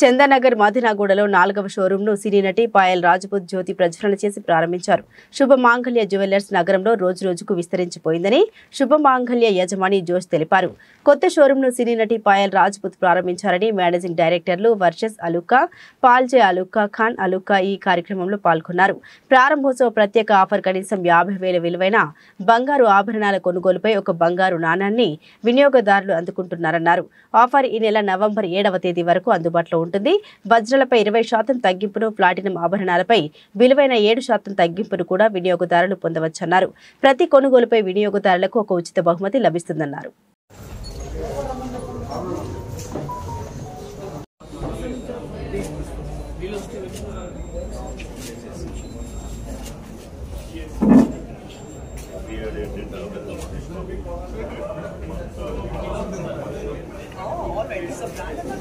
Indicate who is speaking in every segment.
Speaker 1: చందానగర్ మాదినాగూడలో నాలుగవ షోరూంను సినీ నటి పాయల్ రాజ్పూత్ జ్యోతి ప్రజ్వలన చేసి ప్రారంభించారు. శుభమాంగళ్య జ్యువెలర్స్ నగరంలో రోజు రోజుకు విస్తరించిపోయిందని శుభమాంగళ్య యజమాని జోష్ తెలిపారు. కొత్త షోరూంను సినీ నటి పాయల్ రాజ్పూత్ ప్రారంభించారని మేనేజింగ్ డైరెక్టర్లు వర్షస్ అలుకా పాల్జే అలుకా ఖాన్ అలుకా ఈ కార్యక్రమంలో పాల్గొన్నారు. ప్రారంభోత్సవ ప్రత్యేక ఆఫర్ కనీసం యాభై వేల విలువైన బంగారు ఆభరణాల కొనుగోలుపై ఒక బంగారు నాణాన్ని వినియోగదారులు అందుకుంటున్నారన్నారు. ఆఫర్ ఈ నెల నవంబర్ ఏడవ తేదీ వరకు అందుబాటులో ఉంటుంది. వజ్రాలపై ఇరవై శాతం తగ్గింపును ప్లాటినం ఆభరణాలపై విలువైన ఏడు శాతం తగ్గింపును కూడా వినియోగదారులు పొందవచ్చన్నారు. ప్రతి కొనుగోలుపై వినియోగదారులకు ఒక ఉచిత బహుమతి లభిస్తుందన్నారు.
Speaker 2: is the brand the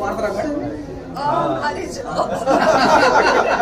Speaker 2: వాడతారా మేడం
Speaker 3: Um, అదే job. I'm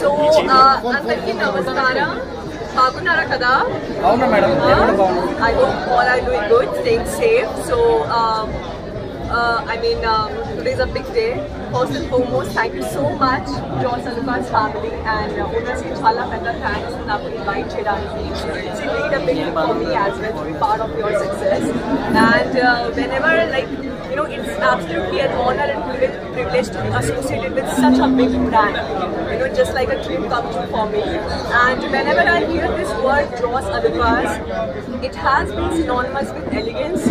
Speaker 3: సో అందరికీ నమస్కారం బాగున్నారా కదా
Speaker 2: అవునా మేడం నేను కూడా బాగున్నాను
Speaker 3: I hope all are doing good, staying safe. So, um, uh, I mean, um, today's a big day. First and foremost, thank you so much, John Saluka's family and uh, owners ki chala peta thanks నాకు invite చేయడానికి. It's indeed a big thing for me as well to be part of your success. And uh, whenever, like, you know, it's absolutely an honor and privilege, to be associated with such a big brand. You know, just like a dream come true for me. And whenever I hear this word, Jos Alukkas, it has been synonymous with elegance,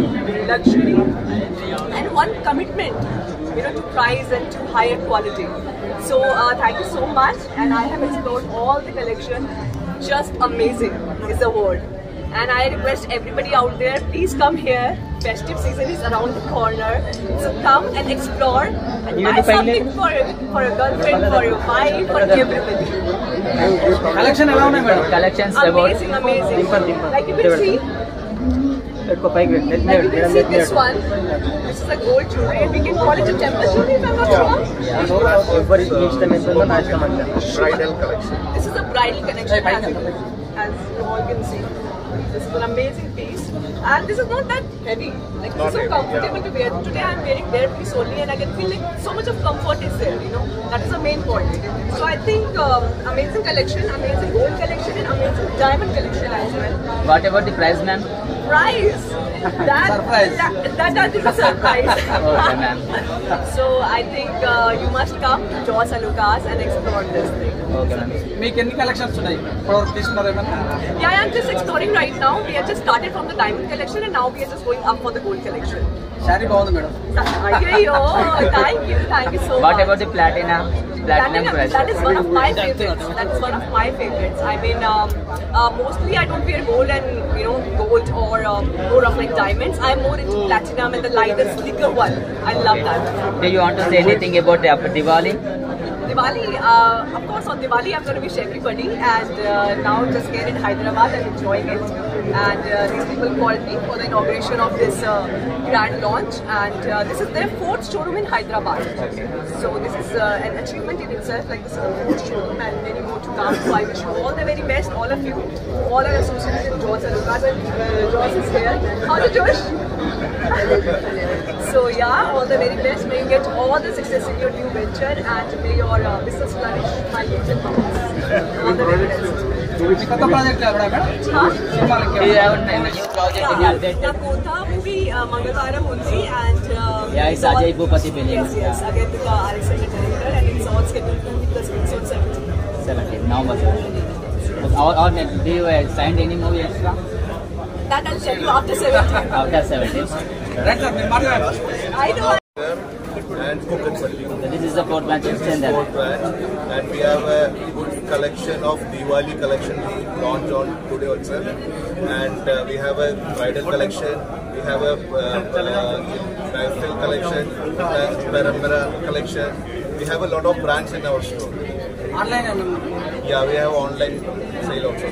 Speaker 3: luxury, and one commitment, you know, to price and to higher quality. So uh, thank you so much, and I have explored all the collection. Just amazing is the word and I request everybody out there please come here festive season is around the corner so come and explore and buy something for, for a girlfriend for your wife for everybody
Speaker 2: collection around madam
Speaker 4: collections amazing about
Speaker 3: amazing
Speaker 4: dimple, dimple.
Speaker 3: like you can see
Speaker 4: let go me
Speaker 3: like you can see this one. This is a gold jewelry. We can call it a temple jewelry if I'm not wrong.
Speaker 4: Yeah. Bridal collection.
Speaker 3: This is a bridal collection as, as you all can see. This is an amazing piece. And this is not that heavy. Like, it's so heavy, comfortable yeah. to wear. Today I'm wearing their piece only and I can feel like so much of comfort is there, you know. That is the main point. So I think um, amazing collection, amazing gold collection and amazing diamond collection as well.
Speaker 4: What about the price, man?
Speaker 3: Price? that,
Speaker 2: surprise.
Speaker 3: That, that is a surprise. so I think uh, you must come to Jos Alukkas and explore this thing.
Speaker 2: Okay, ma'am. any collections today for this
Speaker 3: Yeah, I'm just exploring right now. We have just started from the diamond collection and now we are just going up for the gold collection.
Speaker 2: Sari bagundi madam.
Speaker 3: Ayyo, thank you, thank you so
Speaker 4: what
Speaker 3: much.
Speaker 4: What about the platina?
Speaker 3: Platinum,
Speaker 4: platinum
Speaker 3: that is one of my favorites. That is one of my favorites. I mean, um, uh, mostly I don't wear gold and you know gold or um, more of like diamonds. I'm more into platinum and the lighter, slicker one. I love that.
Speaker 4: Do you want to say anything about uh, Diwali?
Speaker 3: Diwali, uh, of course, on Diwali I'm going to wish everybody, and uh, now just here in Hyderabad, I'm enjoying it. And uh, these people called me for the inauguration of this uh, grand launch, and uh, this is their fourth showroom in Hyderabad. So this is uh, an achievement in itself, like this is the fourth showroom, and many more to come. So I wish you all the very best, all of you, all our associates Jos Alukkas, and uh, Joss is here. How's it, Josh? so yeah, all the very best. May you get all the success in your new venture and may your uh, business flourish. My and mountains. All the very best.
Speaker 2: మీ కొత్త project ఎవరా madam
Speaker 3: Huh?
Speaker 2: సినిమాలకి
Speaker 4: Do you have a new project in your
Speaker 3: Yeah, నా కొత్త movie Mangalavaaram ఉంది and
Speaker 4: Yeah, it's Ajay Bhupati film.
Speaker 3: Yes, yes. Again with the Alexander that I'll tell you after 17.
Speaker 4: After 17.
Speaker 3: I know.
Speaker 5: And
Speaker 4: this is the fourth batch extender.
Speaker 5: Fourth and we have a good collection of Diwali collection we launched on today also, and uh, we have a bridal collection, we have a uh, lifestyle uh, collection, parampara collection. We have a lot of brands in our store.
Speaker 2: Online,
Speaker 5: yeah, we have online sale also.